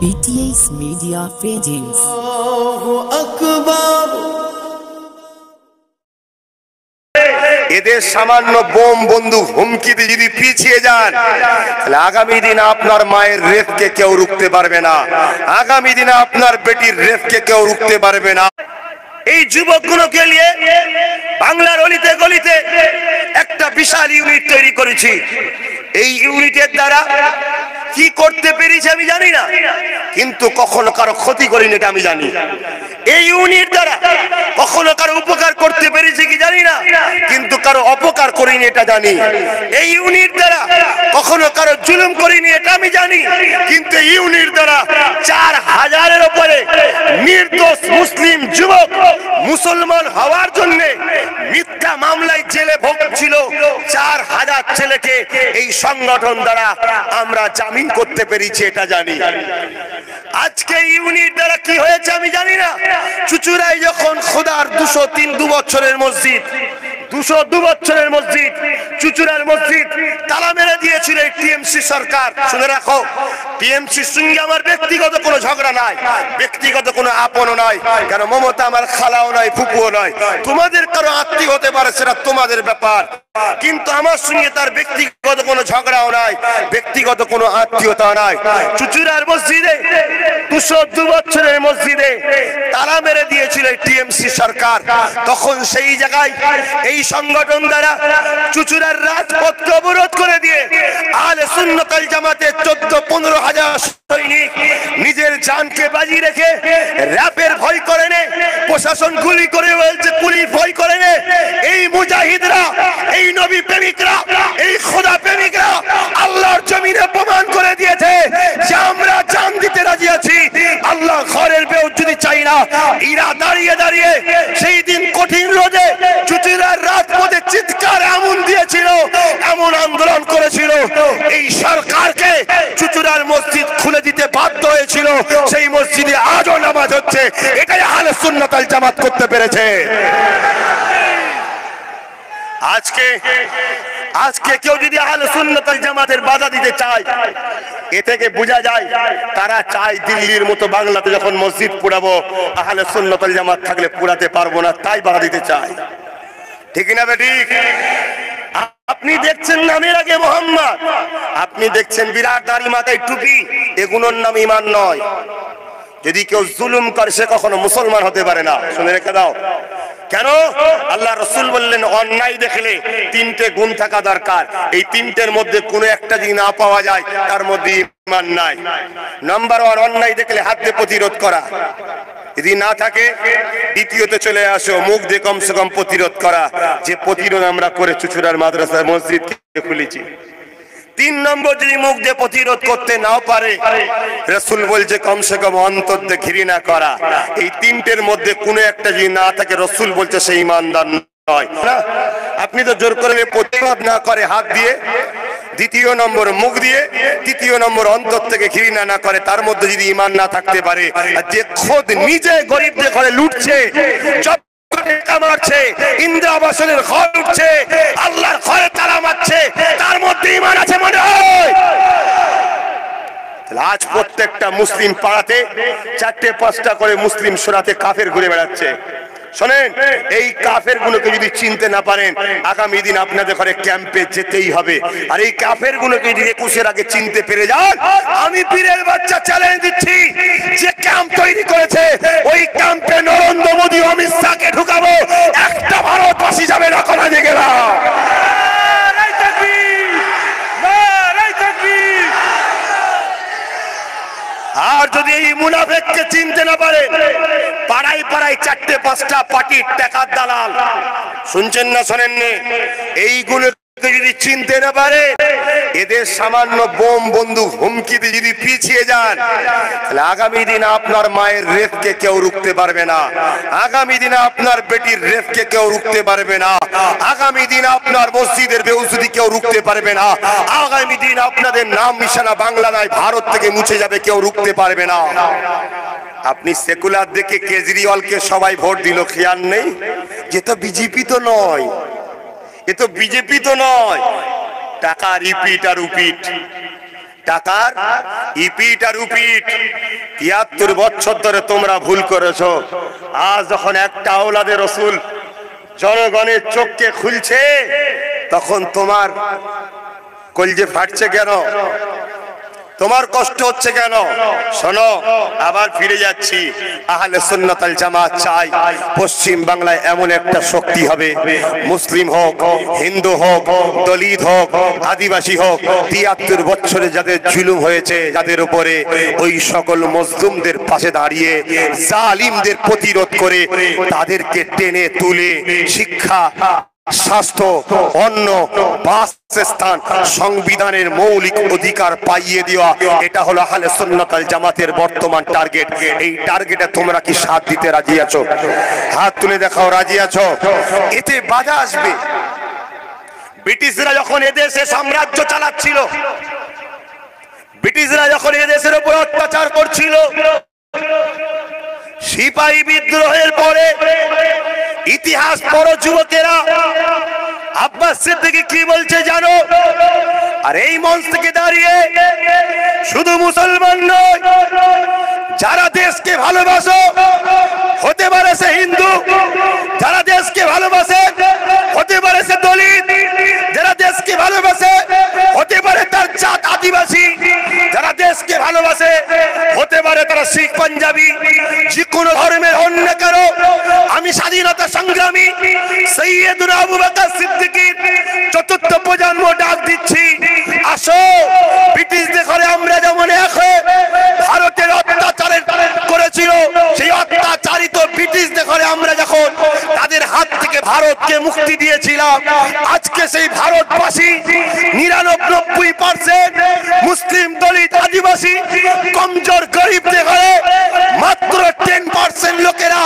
BTS Media Pages. এদের সামান্য bomb বন্ধু হুমকিতে যদি পিছিয়ে যান তাহলে আগামী দিনে আপনার মায়ের রেপকে কেউ রুখতে পারবে না। আগামী দিনে আপনার বেটির রেপকে কেউ রুখতে পারবে না। এই যুবকগুলোকে নিয়ে বাংলার অলিতে গলিতে একটা বিশাল ইউনিট তৈরি করেছি। এই ইউনিটের দ্বারা কি করতে পেরেছি আমি জানি না। কিন্তু কখনো কারও ক্ষতি করিনি এটা আমি জানি। এই ইউনিট দ্বারা কখনো কারও উপকার করতে পেরেছি কি জানি না। কিন্তু কারও অপকার করিনি এটা জানি। এই ইউনিট দ্বারা কখনো কারও জুলুম করিনি এটা আমি জানি। কিন্তু ইউনিট দ্বারা চার হাজারের উপরে নির্দোষ মুসলিম যুবক মুসলমান হওয়ার জন্য মিথ্যা মামলায় জেলে ভোগছিল। চার হাজার ছেলেকে এই সংগঠন দ্বারা আমরা জামিন করতে পেরেছি, এটা জানি। আজকে ইউনিট দ্বারা কি হয়েছে আমি জানি না। চুচুরাই যখন খোদার দুশো তিন দু বছরের মসজিদ দুশো দু বছরের মসজিদ, চুচুড়ার মসজিদ, তালা মেরে দিয়েছিল এই টিএমসি সরকার। শুনে রাখো টিএমসির সঙ্গে আমার ব্যক্তিগত কোনো ঝগড়া নাই, ব্যক্তিগত কোনো আপনও নয় কেন মমতা আমার খালাও নয় ফুপুও নয় তোমাদের কারও আত্মীয় হতে পারে, সেটা তোমাদের ব্যাপার। কিন্তু আমার সঙ্গে তার ব্যক্তিগত কোনো ঝগড়াও নাই, ব্যক্তিগত কোনো আত্মীয়তা নাই। চুচুরার মসজিদে, দুশো দু বছরের মসজিদে তালা মেরে দিয়েছিল টিএমসি সরকার। তখন সেই জায়গায়, এই সংগঠন দ্বারা চুচুড়ার রাজপথকে অবরোধ করে দিয়ে আলে সুন্নতাল জামাতে চোদ্দ, পনেরো হাজার সৈনিক নিজের জানকে বাজি রেখে র্যাপের ভয় করে নে, প্রশাসন গুলি করে বলছে, পুলিশ ভয় করে নে। এই মুজাহিদরা, এই নবী প্রেমিকরা, এই খোদা প্রেমিকরা আল্লাহর জমিনে প্রমাণ করে দিয়েছে যে আমরা জান দিতে রাজি আছি। আল্লাহ ঘরের বেউ যদি চাই না, ইরা দাঁড়িয়ে দাঁড়িয়ে সেই দিন কঠিন সেই মসজিদে আজও নামাজ হচ্ছে। এটাই আহলে সুন্নাতাল জামাত করতে পেরেছে। আজকে আজকে কেউ যদি আহলে সুন্নাতাল জামাতের বাধা দিতে চায়, এ থেকে বোঝা যায়, তারা চায় দিল্লির মতো বাংলাতে যখন মসজিদ পুরাবো আহলে সুন্নাতাল জামাত থাকলে পুরাতে পারব না, তাই বাধা দিতে চায়। ঠিক না বেঠিক আপনি দেখছেন নামের আগে মোহাম্মদ। আপনি দেখছেন বিরাট দাড়ি মাথায় টুপি, এগুলোর নাম ইমান নয়। যদি কেউ জুলুম করে, সে কখনো মুসলমান হতে পারে না। শুনে রেখে দাও। কেন? আল্লাহ রসুল বললেন, অন্যায় দেখলে তিনটে গুণ থাকা দরকার। এই তিনটের মধ্যে কোনো একটা যদি না পাওয়া যায়, তার মধ্যে ইমান নাই। নাম্বার ওয়ান অন্যায় দেখলে হাত প্রতিরোধ করা। যদি না থাকে, দ্বিতীয়তে চলে আসো। মুখ দিয়ে কমসে কম প্রতিরোধ করা। যে প্রতিরোধ আমরা করে চুচুড়ার মাদ্রাসা মসজিদ খুলেছি। তিন নম্বর, যদি মুখ দিয়ে প্রতিরোধ করতে নাও পারে, রসুল বলছে, কমসে কম অন্তর দিয়ে ঘৃণা করা। এই তিনটের মধ্যে কোনো একটা যদি না থাকে, রসুল বলছে সেই ইমানদার নয়? আপনি তো জোর করে প্রতিবাদ না করে হাত দিয়ে দ্বিতীয় নম্বর মুখ দিয়ে, তৃতীয় নম্বর অন্তর থেকে ঘৃণা না করে, তার মধ্যে যদি ইমান না থাকতে পারে, আর যে খোদ নিজে গরিবদের লুটছে করে আবাসনের ঘর আল্লাহর তারা তার মধ্যে ইমান আছে মনে হয়? আজ প্রত্যেকটা মুসলিম পাড়াতে চারটে পাঁচটা করে মুসলিম সোনাতে কাফের ঘুরে বেড়াচ্ছে। শোনেন এই কাফের গুলোকে যদি চিনতে না পারেন আগামী দিন আপনাদের ঘরে ক্যাম্পে যেতেই হবে। আর এই কাফের গুলোকে যদি একুশের আগে চিনতে পেরে যান আমি পীরের বাচ্চা চ্যালেঞ্জ দিচ্ছি। যে ক্যাম্প তৈরি করেছে ওই ক্যাম্পে নরেন্দ্র মোদী অমিত শাহকে ঢুকাবো। একটা ভারতবাসী যাবে না করা দিকে না। আর যদি এই মুনাফেককে পারে পাড়ায় পাড়ায় চারটে, পাঁচটা পার্টির টাকার দালাল। শুনছেন না শোনেননি? এইগুলো যদি চিনতে না পারে, এদের সামান্য বোম বন্দুক হুমকিতে যদি পিছিয়ে যান, তাহলে আগামী দিন আপনার মায়ের রেপকে কেউ রুখতে পারবে না। আগামী দিনে আপনার বেটির রেপকে কেউ রুখতে পারবে না। আগামী দিন আপনার মসজিদের বেউসুদি কেউ রুখতে পারবে না। আগামী দিন আপনাদের নাম মিশানা বাংলা নয়, ভারত থেকে মুছে যাবে, কেউ রুখতে পারবে না। আপনি সেকুলার দেখে কেজরিওয়ালকে সবাই ভোট দিল, খেয়াল নেই? যে তো বিজেপি তো নয়। এ তো বিজেপি তো নয়। টাকা রিপিট আর উপিট। টাকার ইপিট আর উপিট। তিয়াত্তর বছর ধরে তোমরা ভুল করেছ। আজ যখন একটা আওলাদের রসুল জনগণের চোখকে খুলছে, তখন তোমার কলজে ফাটছে কেন? তোমার কষ্ট হচ্ছে কেন? শোনো, আবার ফিরে যাচ্ছি। আহলে সুন্নাতাল জামাত চাই পশ্চিম বাংলায় এমন একটা শক্তি হবে। মুসলিম হোক, হিন্দু হোক, দলিত হোক, আদিবাসী হোক, তিয়াত্তর বছরে যাদের জুলুম হয়েছে, যাদের উপরে ওই সকল মজলুমদের পাশে দাঁড়িয়ে, জালিমদের প্রতিরোধ করে তাদেরকে টেনে তুলে শিক্ষা স্বাস্থ্য, অন্ন, বাসস্থান, সংবিধানের মৌলিক অধিকার পাইয়ে দেওয়া, এটা হলো আহলে সুন্নাতাল জামাতের বর্তমান টার্গেট এই টার্গেটে তোমরা কি সাথ দিতে রাজি আছো? হাত তুলে দেখাও, রাজি আছো? এতে বাধা আসবে। ব্রিটিশরা যখন এদেশে সাম্রাজ্য চালাচ্ছিল, ব্রিটিশরা যখন এদেশের উপর অত্যাচার করছিল সিপাহী বিদ্রোহের পরে ইতিহাস পড়ো যুবকেরা। আব্বাস সিদ্দিকী কি বলছে জানো? আর এই মঞ্চ থেকে দাঁড়িয়ে শুধু মুসলমান নয়, যারা দেশকে ভালোবাসো, হতে পারে সে হিন্দু, যারা দেশকে ভালোবাসে, হতে পারে সে দলিত, যারা দেশকে ভালোবাসে, হতে পারে তার জাত আদিবাসী, যারা দেশকে ভালোবাসে, হতে পারে তারা শিখ পাঞ্জাবি আমি স্বাধীনতা সংগ্রামী সৈয়দুল আবু থেকে ভারতকে মুক্তি দিয়েছিলাম। আজকে সেই ভারতবাসী নিরানব্বই পার্সেন্ট মুসলিম দলিত আদিবাসী, কমজোর গরিবদের ঘরে মাত্র টেন পার্সেন্ট লোকেরা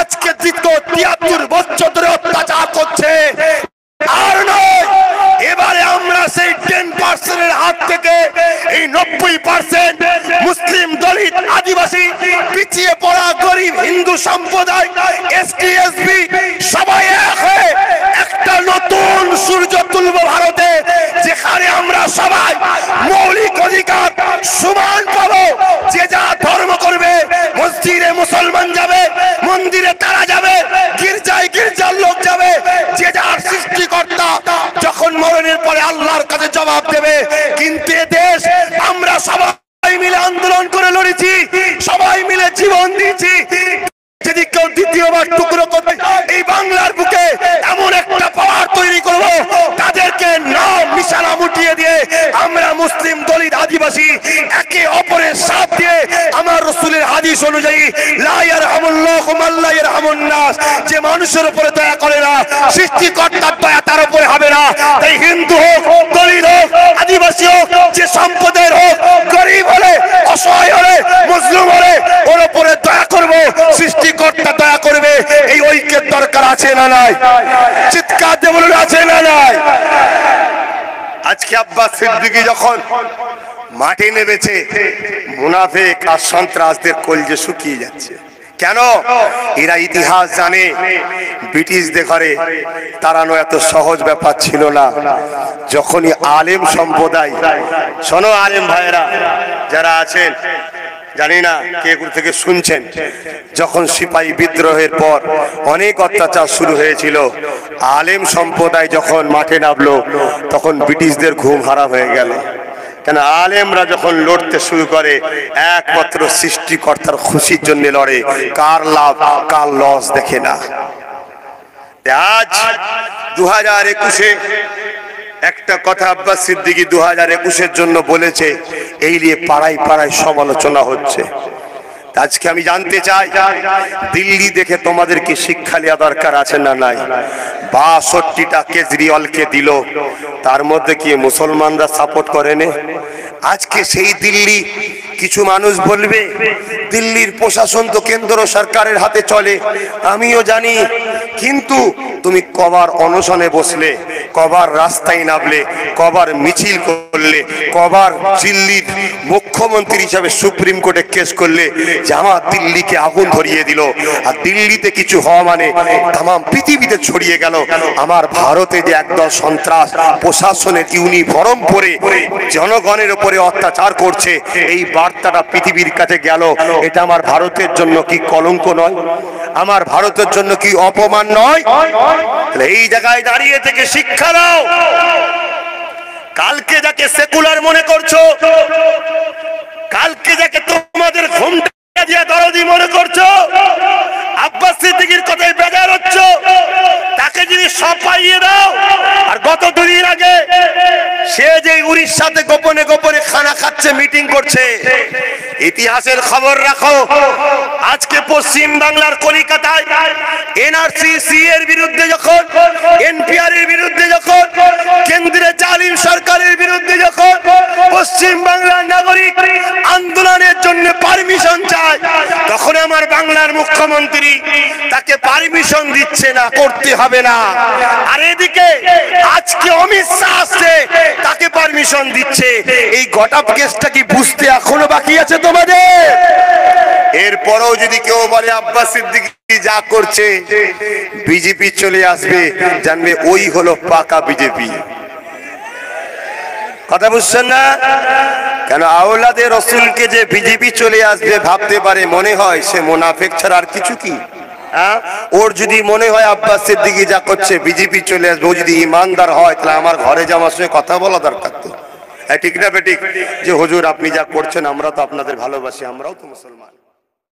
আজকে দীর্ঘ তিয়াত্তর বছর ধরে অত্যাচার করছে। আর নয়, এবারে আমরা সেই টেন পার্সেন্টের হাত থেকে এই নব্বই পার্সেন্ট মুসলিম দলিত আদিবাসী পিছিয়ে পড়া গরিব হিন্দু সম্প্রদায় এসটি এসবি সবাই এক হয়ে একটা নতুন সূর্য তুলব ভারতে যেখানে আমরা সবাই মৌলিক অধিকার সমান পাবো যে যা ধর্ম করবে মসজিদে মুসলমান যাবে, মন্দিরে তারা যাবে, গির্জায় গির্জার লোক যাবে, যে যার সৃষ্টিকর্তা যখন মরণের পরে আল্লাহর কাছে জবাব দেবে, কিন্তু দেশ আমরা সবাই মিলে আন্দোলন করে লড়েছি, সবাই মিলে জীবন দিয়েছি। যদি কেউ দ্বিতীয়বার টুকরো করবে, এই বাংলার বুকে এমন একটা পাওয়ার তৈরি করব, তাদেরকে নাম নিশানা মুটিয়ে দিয়ে, আমরা মুসলিম দলিত আদিবাসী, একে অপরের সাথ দিয়ে, আমার রসুলের হাদিস অনুযায়ী যে মানুষের উপরে দয়া করে না সৃষ্টিকর্তার দয়া তার উপরে হবে না। তাই হিন্দু হোক, দলিত হোক, আদিবাসী হোক, যে সম্পদের হোক, গরিব হলে, অসহায় হলে, মুসলিম হলে, ওর উপরে দয়া করব, সৃষ্টিকর্তা দয়া করবে। এই ঐক্যের দরকার আছে না নাই? চিৎকার দিয়ে আছে না নাই? আজকে আব্বাস সিদ্দিকি যখন মাঠে নেমেছে, মুনাফেক আর সন্ত্রাসদের কলজে শুকিয়ে যাচ্ছে। কেন? এরা ইতিহাস জানে। ব্রিটিশদের ঘরে তাড়ানো এত সহজ ব্যাপার ছিল না। যখনই আলেম সম্প্রদায়, শোনো আলেম ভাইরা যারা আছেন, জানি না কে থেকে শুনছেন, যখন সিপাহী বিদ্রোহের পর অনেক অত্যাচার শুরু হয়েছিল, আলেম সম্প্রদায় যখন মাঠে নামলো, তখন ব্রিটিশদের ঘুম হারাম হয়ে গেল। কেন আলেমরা যখন লড়তে শুরু করে, একমাত্র সৃষ্টিকর্তার খুশির জন্য লড়ে, কার লাভ, কার লস দেখে না। আজ দু হাজার একুশে একটা কথা আব্বাস সিদ্দিকি দু হাজার একুশের জন্য বলেছে, এই নিয়ে পাড়ায় পাড়ায় সমালোচনা হচ্ছে। আজকে আমি জানতে চাই, দিল্লি দেখে তোমাদেরকে শিক্ষা নেওয়া দরকার আছে না নাই? বাষট্টিটা কেজরিওয়ালকে দিল, তার মধ্যে কি মুসলমানরা সাপোর্ট করেনি? আজকে সেই দিল্লি কিছু মানুষ বলবে, দিল্লির প্রশাসন তো কেন্দ্র সরকারের হাতে চলে, আমিও জানি, কিন্তু তুমি কবার অনশনে বসলে, কবার রাস্তায় নামলে, কবার মিছিল করলে, কবার দিল্লির মুখ্যমন্ত্রী হিসাবে সুপ্রিম কোর্টে কেস করলে আমার দিল্লিকে আগুন ধরিয়ে দিল, আর দিল্লিতে কিছু হওয়া মানে তাম পৃথিবীতে ছড়িয়ে গেল। আমার ভারতে যে একদল সন্ত্রাস প্রশাসনের ইউনিফর্ম পরে জনগণের উপরে অত্যাচার করছে, এই বার্তাটা পৃথিবীর কাছে গেল, এটা আমার ভারতের জন্য কি কলঙ্ক নয়? আমার ভারতের জন্য কি অপমান নয়? এই জায়গায় দাঁড়িয়ে থেকে শিক্ষা দাও কালকে যাকে সেকুলার মনে করছ, কালকে যাকে তোমাদের ঘুমটা দিয়ে দরদি মনে করছ, আব্বাস সিদ্দিকির কথায় বেজার হচ্ছ, তাকে যদি সব পাইয়ে দাও, আর গত দুদিন আগে সে যে উড়িষ্যাতে গোপনে গোপনে মিটিং করছে। ইতিহাসের খবর রাখো। আজকে পশ্চিম বাংলার কলিকাতায় এনআরসি সি এর বিরুদ্ধে যখন এনপিআর এর বিরুদ্ধে যখন কেন্দ্রের জালিম সরকারের বিরুদ্ধে যখন পশ্চিম বাংলার নাগরিক আন্দোলনের জন্য পারমিশন চায়, তখন আমার বাংলার মুখ্যমন্ত্রী তাকে পারমিশন দিচ্ছে না, করতে হবে না। আর এদিকে আজকে অমিত শাহ আসছে, তাকে পারমিশন দিচ্ছে। এই গটাপ কেসটা কি বুঝতে এখনও বাকি আছে তোমাদের এরপরেও যদি কেউ বলে আব্বাস সিদ্দিকী যা করছে, বিজেপি চলে আসবে, জানবে ওই হলো পাকা বিজেপি। কথা বুঝছেন না? কেন রসুলকে যে বিজেপি চলে আসবে ভাবতে পারে, মনে হয় সে মোনাফেক ছাড়া আর কিছু কি? হ্যাঁ? ওর যদি মনে হয় আব্বাস সিদ্দিকি যা করছে, বিজেপি চলে আসবে, ও যদি ইমানদার হয়, তাহলে আমার ঘরে যাওয়ার সঙ্গে কথা বলা দরকার তো। ঠিক না, বেঠিক। যে হুজুর, আপনি যা করছেন, আমরা তো আপনাদের ভালোবাসি, আমরাও তো মুসলমান।